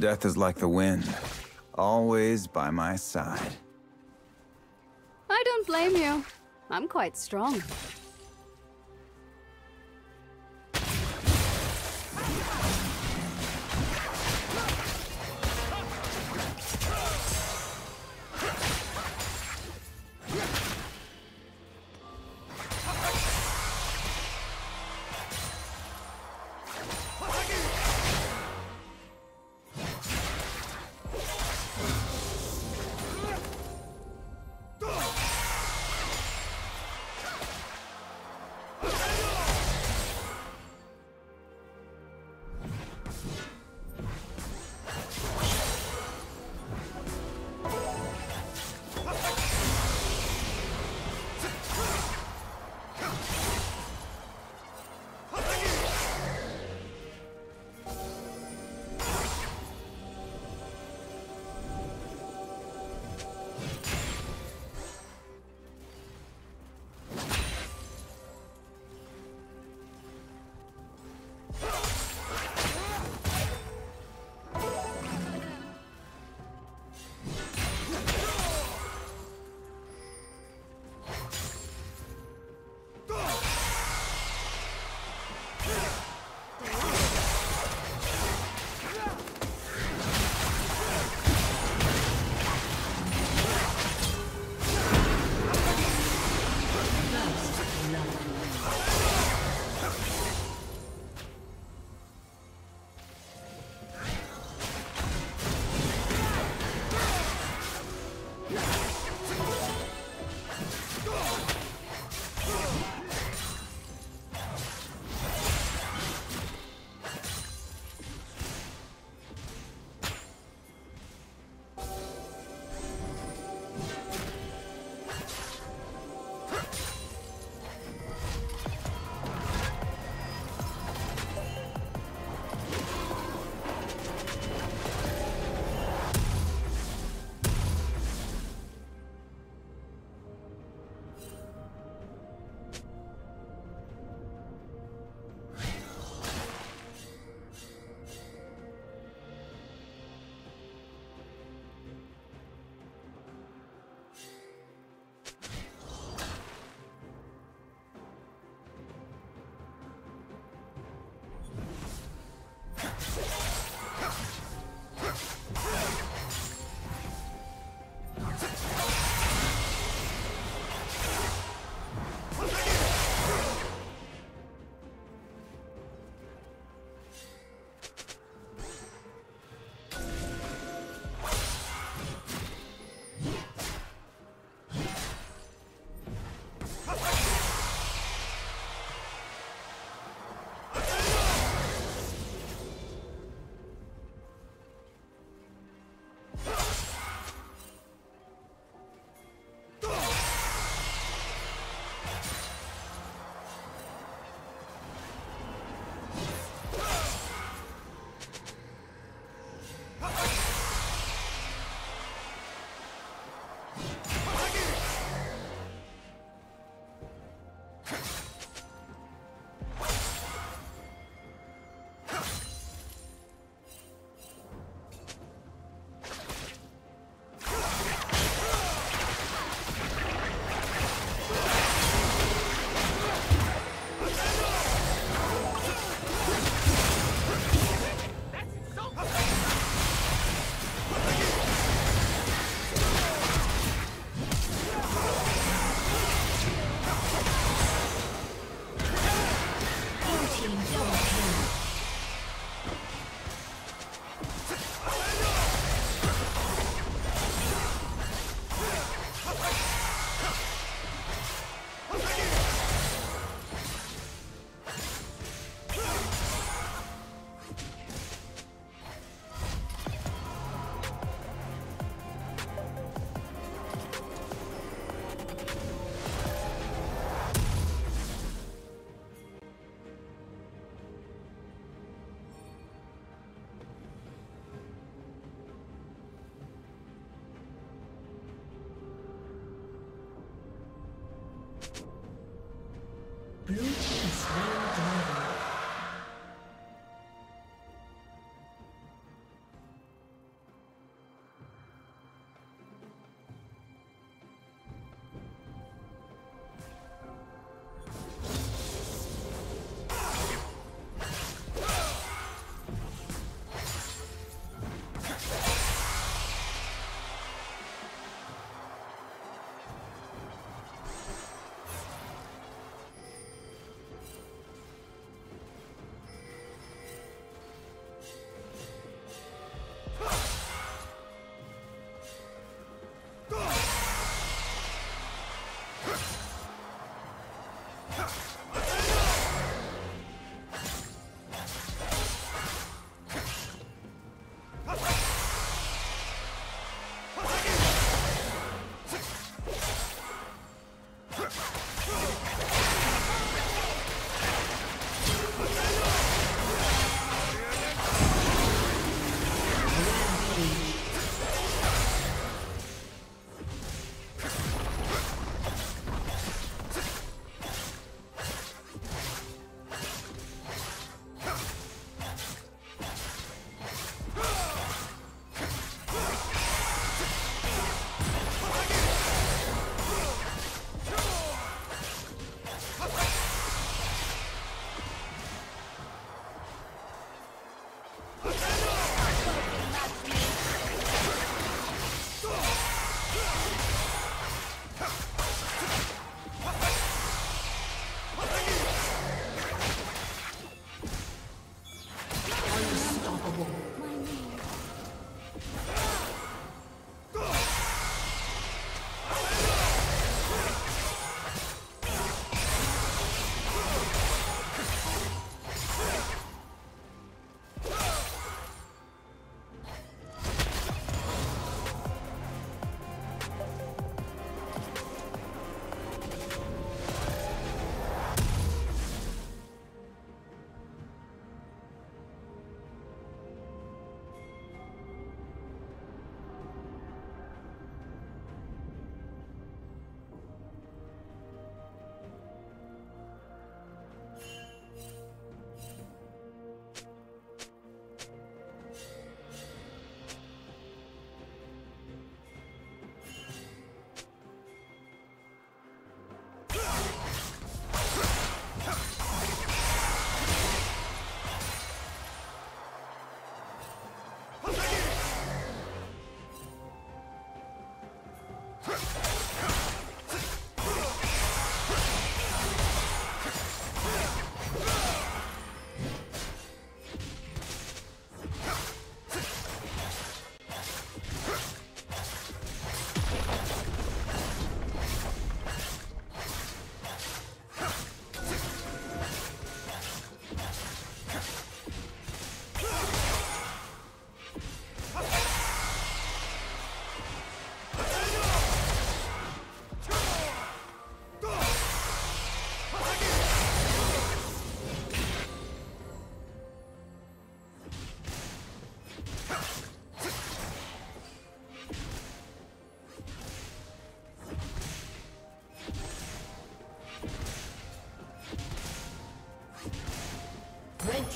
Death is like the wind, always by my side. I don't blame you. I'm quite strong.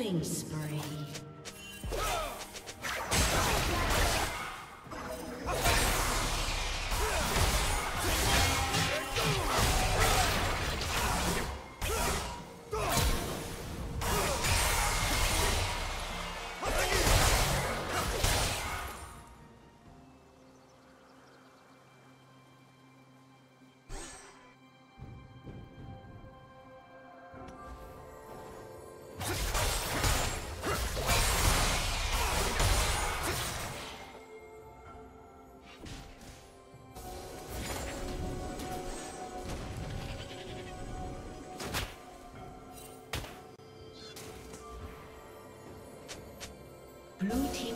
Killing spree.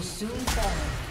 Will soon fall.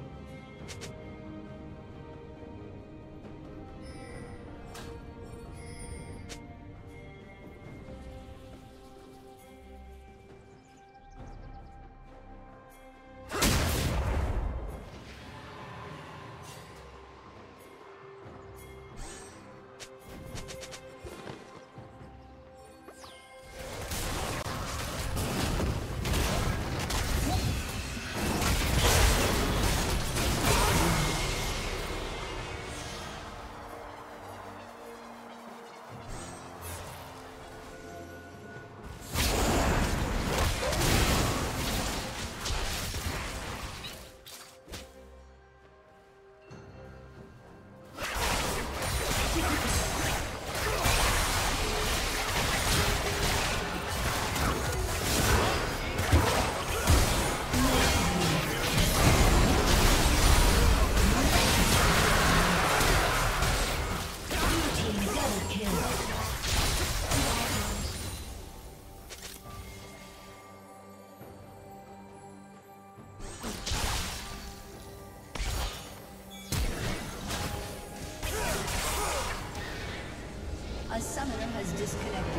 Disconnected.